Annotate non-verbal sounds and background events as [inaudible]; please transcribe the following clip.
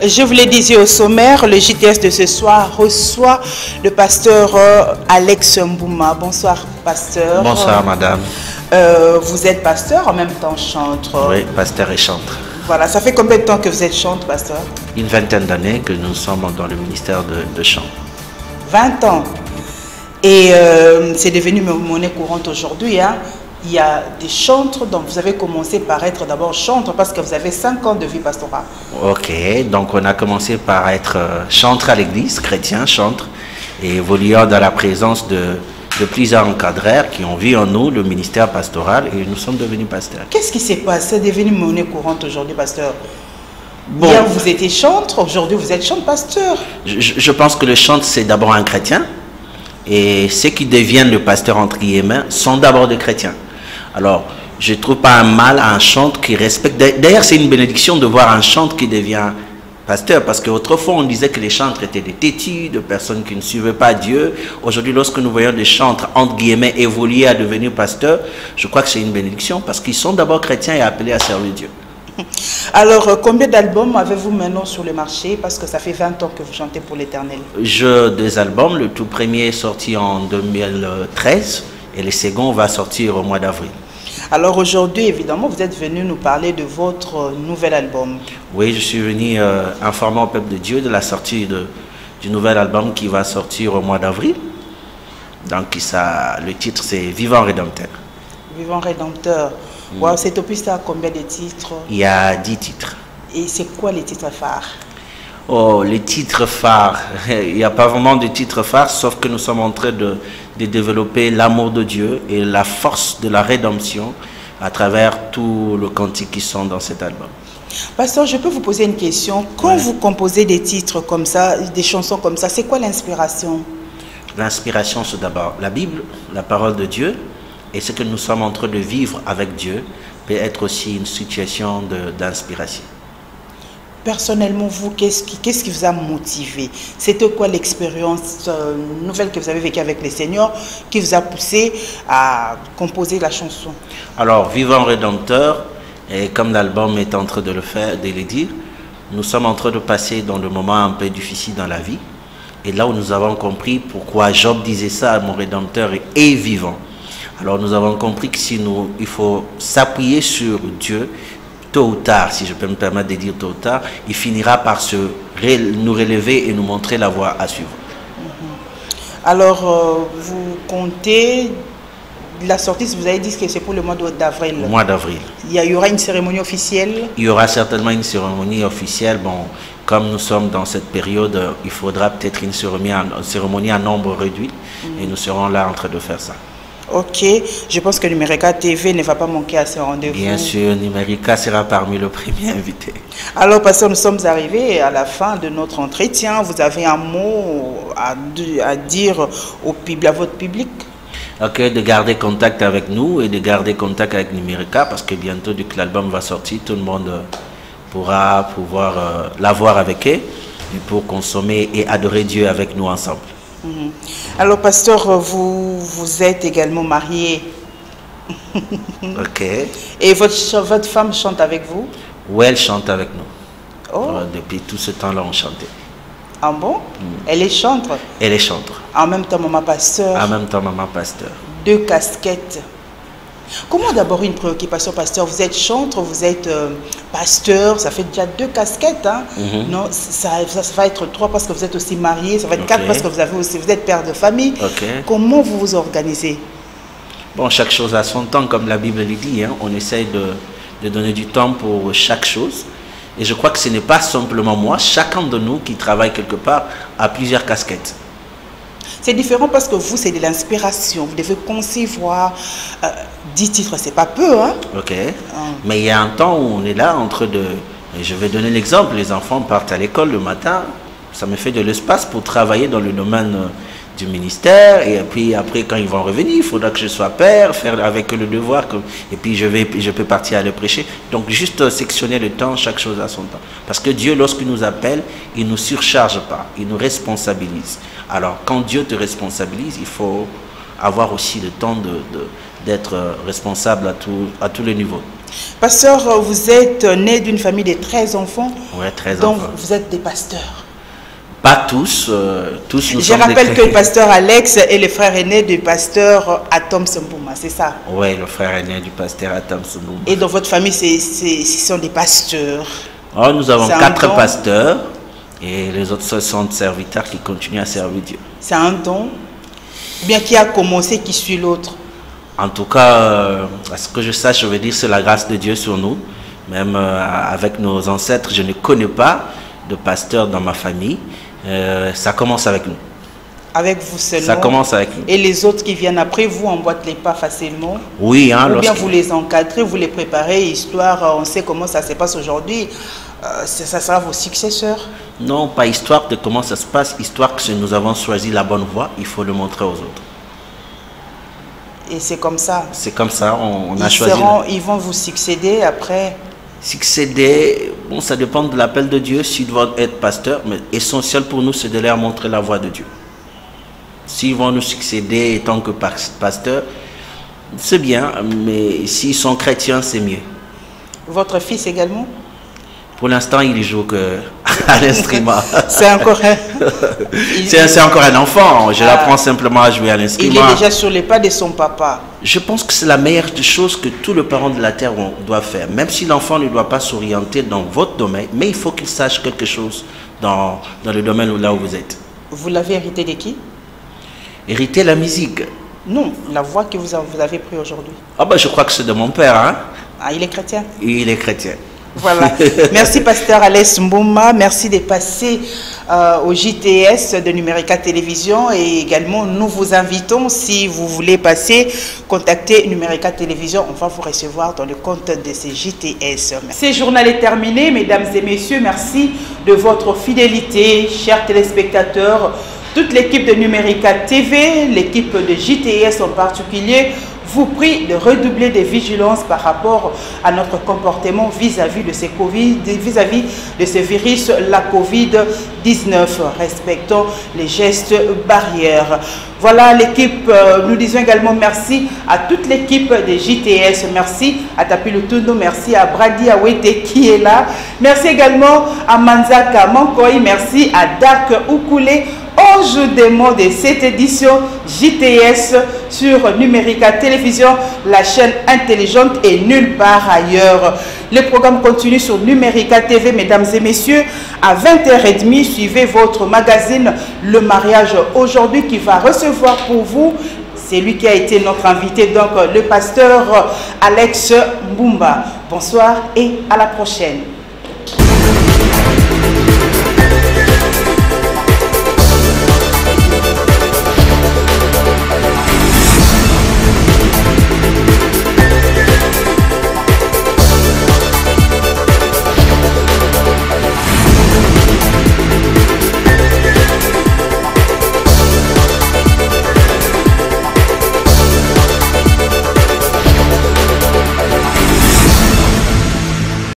Je vous l'ai dit au sommaire, le JTS de ce soir reçoit le pasteur euh, Alex Mbouma. Bonsoir, pasteur. Bonsoir, madame. Euh, vous êtes pasteur, en même temps chantre. Oui, pasteur et chantre. Voilà, ça fait combien de temps que vous êtes chantre, pasteur? Une vingtaine d'années que nous sommes dans le ministère de, de chant. 20 ans. Et euh, c'est devenu monnaie courante aujourd'hui. Hein. Il y a des chantres, donc vous avez commencé par être d'abord chantre parce que vous avez 5 ans de vie pastorale. Ok, donc on a commencé par être euh, chantre à l'église, chrétien, chantre, et évoluant dans la présence de, de plusieurs encadreurs qui ont vu en nous le ministère pastoral et nous sommes devenus pasteurs. Qu'est-ce qui s'est passé? C'est devenu monnaie courante aujourd'hui, pasteur Bon. Hier, vous étiez chantre, aujourd'hui, vous êtes chantre pasteur. Je pense que le chantre, c'est d'abord un chrétien. Et ceux qui deviennent le pasteur, entre guillemets, sont d'abord des chrétiens. Alors, je ne trouve pas un mal à un chantre qui respecte. D'ailleurs, c'est une bénédiction de voir un chantre qui devient pasteur. Parce qu'autrefois, on disait que les chantres étaient des têtus, de personnes qui ne suivaient pas Dieu. Aujourd'hui, lorsque nous voyons des chantres, entre guillemets, évoluer à devenir pasteurs, je crois que c'est une bénédiction. Parce qu'ils sont d'abord chrétiens et appelés à servir Dieu. [laughs] Alors, euh, combien d'albums avez-vous maintenant sur le marché? Parce que ça fait 20 ans que vous chantez pour l'éternel. J'ai deux albums. Le tout premier est sorti en 2013 et le second va sortir au mois d'avril. Alors aujourd'hui, évidemment, vous êtes venu nous parler de votre euh, nouvel album. Oui, je suis venu euh, informer au peuple de Dieu de la sortie de- du nouvel album qui va sortir au mois d'avril. Donc ça, le titre c'est Vivant Rédempteur. Vivant Rédempteur. Wow, cet opus a combien de titres? Il y a dix titres. Et c'est quoi les titres phares Oh, les titres phares. [laughs] Il n'y a pas vraiment de titres phares, sauf que nous sommes en train de, de développer l'amour de Dieu et la force de la rédemption à travers tout le cantique qui sont dans cet album. Pasteur, je peux vous poser une question. Quand vous composez des titres comme ça, des chansons comme ça, c'est quoi l'inspiration? L'inspiration, c'est d'abord la Bible, la parole de Dieu, et ce que nous sommes en train de vivre avec Dieu peut être aussi une situation d'inspiration. Personnellement, vous, qu'est-ce qui, vous a motivé? C'était quoi l'expérience euh, nouvelle que vous avez vécue avec les seigneurs qui vous a poussé à composer la chanson? Alors, Vivant Rédempteur, comme l'album est en train de le faire, de le dire, nous sommes en train de passer dans le moment un peu difficile dans la vie. Et là où nous avons compris pourquoi Job disait ça, mon Rédempteur est vivant. Alors nous avons compris que si nous, il faut s'appuyer sur Dieu, tôt ou tard, si je peux me permettre de dire tôt ou tard, il finira par se nous relever et nous montrer la voie à suivre. Alors, euh, vous comptez la sortie, vous avez dit que c'est pour le mois d'avril. Mois d'avril. Il y, aura une cérémonie officielle. Il y aura certainement une cérémonie officielle. Bon, comme nous sommes dans cette période, euh, il faudra peut-être une cérémonie, en- cérémonie à nombre réduit. Et nous serons là en train de faire ça. Ok, je pense que Numérica TV ne va pas manquer à ce rendez-vous. Bien sûr, Numérica sera parmi les premiers invités. Alors, pasteur, nous sommes arrivés à la fin de notre entretien. Vous avez un mot à, di- à dire au pub- à votre public? Ok, de garder contact avec nous et de garder contact avec Numérica parce que bientôt, dès que l'album va sortir, tout le monde euh, pourra pouvoir euh, l'avoir avec eux pour consommer et adorer Dieu avec nous ensemble. Mhm. Alors, pasteur, vous, vous êtes également marié [laughs] Ok. et votre, femme chante avec vous? Où elle chante avec nous. Oh, Euh, Depuis tout ce temps-là, on chantait. ah bon? Elle est chantre? Elle est chantre. En même temps, maman pasteur. En même temps, maman pasteur. deux casquettes. Comment d'abord une préoccupation, pasteur? Vous êtes chantre, vous êtes euh, pasteur, ça fait déjà deux casquettes. Hein? Mhm. Non, ça, ça, ça va être trois parce que vous êtes aussi marié, ça va être quatre parce que vous, avez aussi, vous êtes père de famille. Comment vous vous organisez? Bon, chaque chose a son temps, comme la Bible le dit. hein. On essaye de, de donner du temps pour chaque chose. Et je crois que ce n'est pas simplement moi. Chacun de nous qui travaille quelque part a plusieurs casquettes. C'est différent parce que vous, c'est de l'inspiration. Vous devez concevoir euh, 10 titres, c'est pas peu. Hein? Ok. Mais il y a un temps où on est là entre de. et je vais donner l'exemple. Les enfants partent à l'école le matin. Ça me fait de l'espace pour travailler dans le domaine euh, du ministère. Et puis après, quand ils vont revenir, il faudra que je sois père, faire avec le devoir. que- et puis je, vais, je peux partir aller prêcher. Donc juste sectionner le temps, chaque chose a son temps. Parce que Dieu, lorsqu'il nous appelle, il ne nous surcharge pas, il nous responsabilise. Alors quand Dieu te responsabilise, il faut avoir aussi le temps de, de- d'être euh, responsable à, tout, à tous les niveaux. Pasteur, vous êtes né d'une famille de 13 enfants. Oui, 13 donc enfants. vous êtes des pasteurs. Pas tous, euh, tous nous Je rappelle que le pasteur Alex est le frère aîné du pasteur Atom Sambuma, c'est ça? Oui, le frère aîné du pasteur Atam Soumoum. Et dans votre famille, ce sont des pasteurs. Oh, nous avons quatre pasteurs et les autres ce sont des serviteurs qui continuent à servir Dieu. C'est un don? Bien qui a commencé, qui suit l'autre? En tout cas, euh, à ce que je sache, je veux dire, c'est la grâce de Dieu sur nous. Même euh, avec nos ancêtres, je ne connais pas de pasteur dans ma famille. Euh, ça commence avec nous. Avec vous seulement. Ça commence avec nous. Et les autres qui viennent après, vous emboîtez les pas facilement. Oui, hein, Ou bien vous les encadrez, vous les préparez, histoire, euh, on sait comment ça se passe aujourd'hui. Euh, ça sera vos successeurs. Non, pas histoire de comment ça se passe, histoire que nous avons choisi la bonne voie, il faut le montrer aux autres. Et c'est comme ça. C'est comme ça, on, on a Ils, choisi. seront, ils vont vous succéder après. Succéder, bon, ça dépend de l'appel de Dieu, s'ils doivent être pasteurs, mais essentiel pour nous, c'est de leur montrer la voie de Dieu. S'ils vont nous succéder en tant que pas- pasteurs, c'est bien, mais s'ils sont chrétiens, c'est mieux. Votre fils également? Pour l'instant, il joue que [laughs] à l'instrument. [laughs] C'est encore un... [laughs] Il- C'est encore un enfant, je Ah. l'apprends simplement à jouer à Il l'instrument. est déjà sur les pas de son papa. Je pense que c'est la meilleure des choses que tous les parents de la terre doivent faire. Même si l'enfant ne doit pas s'orienter dans votre domaine, mais il faut qu'il sache quelque chose dans, dans le domaine où, là où vous êtes. Vous l'avez hérité de qui? Hériter la musique. Non, la voix que vous avez, vous avez prise aujourd'hui. Ah ben je crois que c'est de mon père, hein. Ah, il est chrétien Il est chrétien. Voilà. [laughs] Merci, pasteur Alès Mbouma. Merci de passer euh, au JTS de Numérica Télévision. Et également, nous vous invitons, si vous voulez passer, contacter Numérica Télévision. On va vous recevoir dans le compte de ces JTS. Ce journal est terminé, mesdames et messieurs. Merci de votre fidélité, chers téléspectateurs. Toute l'équipe de Numérica TV, l'équipe de JTS en particulier, vous prie de redoubler de vigilance par rapport à notre comportement vis-à-vis de Covid, vis-à-vis de ce virus, la Covid-19, respectant les gestes barrières. Voilà l'équipe, euh, nous disons également merci à toute l'équipe de JTS, merci à Tapi Lutundo, merci à Brady Awete qui est là, merci également à Manzaka Mankoy, merci à Dark Ukule, Ange démon de cette édition JTS sur Numérica Télévision, la chaîne intelligente et nulle part ailleurs. Le programme continue sur Numérica TV, mesdames et messieurs. À 20h30, suivez votre magazine Le Mariage aujourd'hui qui va recevoir pour vous c'est lui qui a été notre invité, donc le pasteur Alex Mbumba. Bonsoir et à la prochaine.